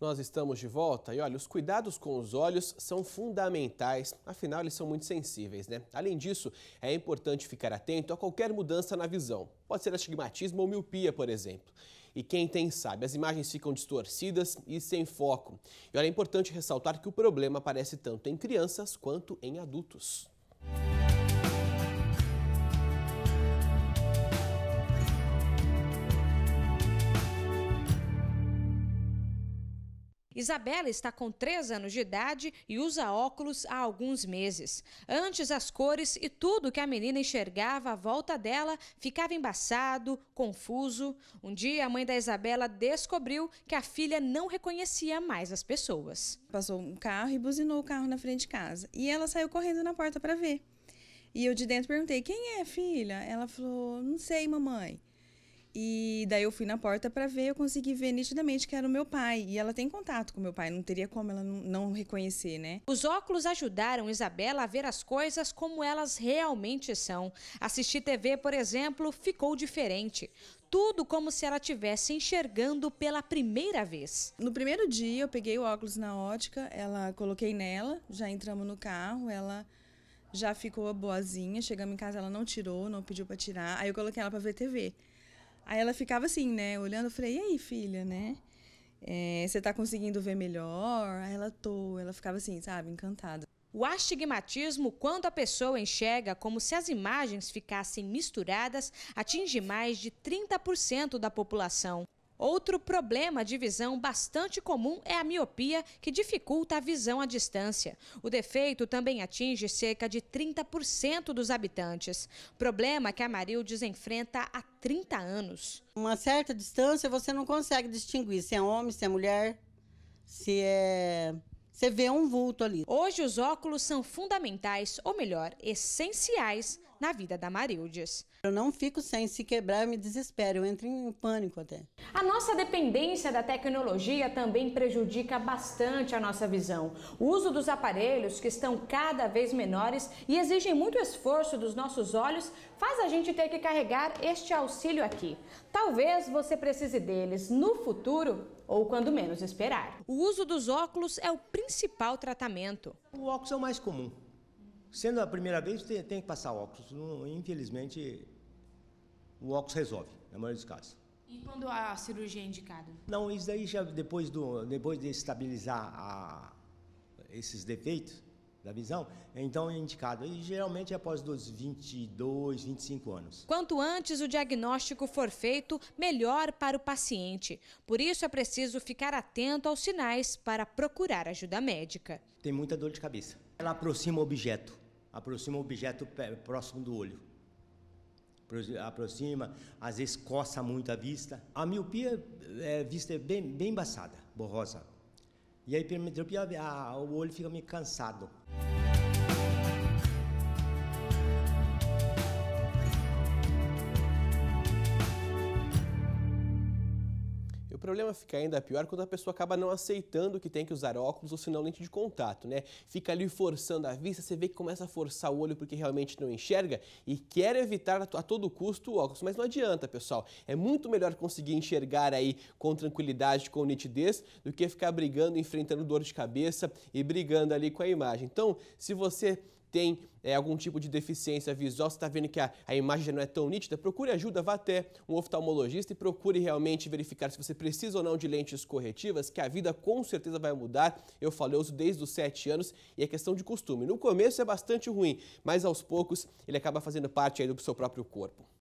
Nós estamos de volta e olha, os cuidados com os olhos são fundamentais, afinal eles são muito sensíveis, né? Além disso, é importante ficar atento a qualquer mudança na visão. Pode ser astigmatismo ou miopia, por exemplo. E quem tem sabe, as imagens ficam distorcidas e sem foco. E olha, é importante ressaltar que o problema aparece tanto em crianças quanto em adultos. Isabela está com 3 anos de idade e usa óculos há alguns meses. Antes, as cores e tudo que a menina enxergava à volta dela ficava embaçado, confuso. Um dia, a mãe da Isabela descobriu que a filha não reconhecia mais as pessoas. Passou um carro e buzinou o carro na frente de casa. E ela saiu correndo na porta para ver. E eu de dentro perguntei: quem é, filha? Ela falou: não sei, mamãe. E daí eu fui na porta para ver, eu consegui ver nitidamente que era o meu pai. E ela tem contato com meu pai, não teria como ela não reconhecer, né? Os óculos ajudaram Isabela a ver as coisas como elas realmente são. Assistir TV, por exemplo, ficou diferente. Tudo como se ela estivesse enxergando pela primeira vez. No primeiro dia, eu peguei o óculos na ótica, ela coloquei nela, já entramos no carro, ela já ficou boazinha. Chegamos em casa, ela não tirou, não pediu para tirar. Aí eu coloquei ela para ver TV. Aí ela ficava assim, né, olhando, eu falei, e aí, filha, né? É, você tá conseguindo ver melhor? Aí ela tô, ela ficava assim, sabe, encantada. O astigmatismo, quando a pessoa enxerga como se as imagens ficassem misturadas, atinge mais de 30% da população. Outro problema de visão bastante comum é a miopia, que dificulta a visão à distância. O defeito também atinge cerca de 30% dos habitantes. Problema que a Marildes enfrenta há 30 anos. Uma certa distância você não consegue distinguir se é homem, se é mulher, se é você vê um vulto ali. Hoje os óculos são fundamentais, ou melhor, essenciais na vida da Marildes. Eu não fico sem se quebrar, eu me desespero, eu entro em pânico até. A nossa dependência da tecnologia também prejudica bastante a nossa visão. O uso dos aparelhos, que estão cada vez menores e exigem muito esforço dos nossos olhos, faz a gente ter que carregar este auxílio aqui. Talvez você precise deles no futuro ou quando menos esperar. O uso dos óculos é o principal tratamento. O óculos é o mais comum. Sendo a primeira vez, tem, tem que passar óculos. Infelizmente, o óculos resolve, na maioria dos casos. E quando a cirurgia é indicada? Não, isso daí já depois, do, depois de estabilizar a, esses defeitos, da visão, então é indicado. E geralmente é após dos 22, 25 anos. Quanto antes o diagnóstico for feito, melhor para o paciente. Por isso é preciso ficar atento aos sinais para procurar ajuda médica. Tem muita dor de cabeça. Ela aproxima o objeto, aproxima o objeto próximo do olho. Aproxima, às vezes coça muito a vista. A miopia é vista bem, bem embaçada, borrosa. E a hipermetropia, o olho fica meio cansado. Problema fica ainda pior quando a pessoa acaba não aceitando que tem que usar óculos ou senão lente de contato, né? Fica ali forçando a vista, você vê que começa a forçar o olho porque realmente não enxerga e quer evitar a todo custo o óculos. Mas não adianta, pessoal. É muito melhor conseguir enxergar aí com tranquilidade, com nitidez, do que ficar brigando, enfrentando dor de cabeça e brigando ali com a imagem. Então, se você tem é, algum tipo de deficiência visual, você está vendo que a, a imagem não é tão nítida, procure ajuda, vá até um oftalmologista e procure realmente verificar se você precisa ou não de lentes corretivas, que a vida com certeza vai mudar. Eu falei, eu uso desde os 7 anos e é questão de costume. No começo é bastante ruim, mas aos poucos ele acaba fazendo parte aí do seu próprio corpo.